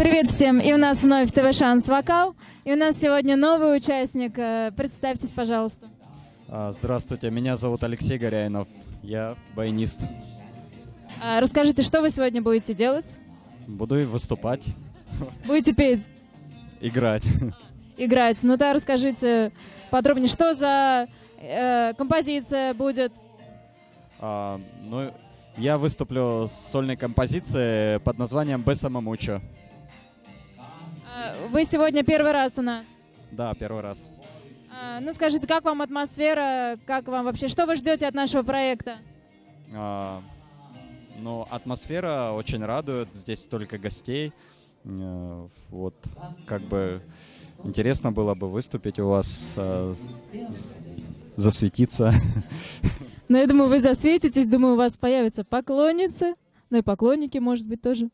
Привет всем! И у нас вновь ТВ Шанс Вокал. И у нас сегодня новый участник. Э, Представьтесь, пожалуйста. А, Здравствуйте, меня зовут Алексей Горяинов, я баянист. А, Расскажите, что вы сегодня будете делать? Буду выступать, Будете петь, играть. играть. Ну да, расскажите подробнее, что за э, композиция будет? А, ну, я выступлю с сольной композицией под названием «Беса Мамучо». А, Вы сегодня первый раз у нас. Да, первый раз. А, Ну скажите, как вам атмосфера, как вам вообще, что вы ждете от нашего проекта? А, ну, атмосфера очень радует, здесь столько гостей. Э, Вот, как бы интересно было бы выступить у вас, э, засветиться. Ну, я думаю, вы засветитесь, думаю, у вас появятся поклонницы, ну и поклонники, может быть, тоже.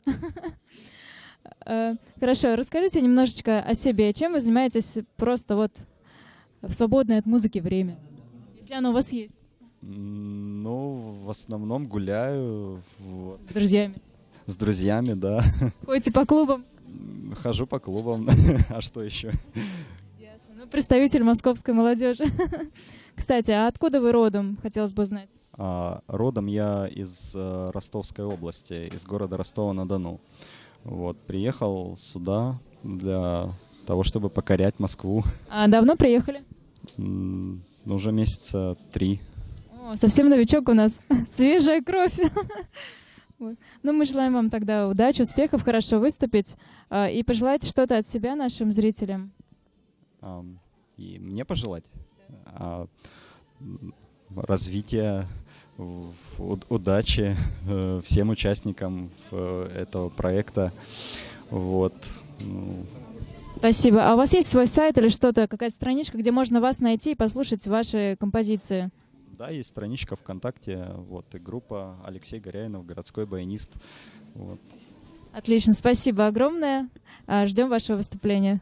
Э, Хорошо, расскажите немножечко о себе. Чем вы занимаетесь просто вот в свободное от музыки время, если оно у вас есть, Ну, в основном гуляю вот, с друзьями? с друзьями, да. Ходите по клубам? Хожу по клубам, а что еще? Ясно. Ну, представитель московской молодежи. Кстати, а откуда вы родом, хотелось бы знать? А, родом я из э, Ростовской области, из города Ростова-на-Дону. Вот, приехал сюда для того, чтобы покорять Москву. А давно приехали? М, ну, Уже месяца три. О, совсем новичок у нас. Свежая кровь. Вот. Ну, мы желаем вам тогда удачи, успехов, хорошо выступить. А, И пожелайте что-то от себя нашим зрителям. Ам, И мне пожелать а, м, развития, удачи э, всем участникам э, этого проекта. Вот. Ну, Спасибо. А у вас есть свой сайт или что-то, какая-то страничка, где можно вас найти и послушать ваши композиции? Да, есть страничка ВКонтакте, вот, и группа Алексей Горяинов, городской баянист. Вот. Отлично, спасибо огромное. А, Ждем вашего выступления.